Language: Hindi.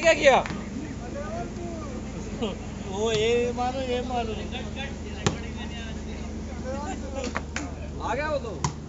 ये क्या किया? वो ये मारो ये मारो। आ गया वो तो।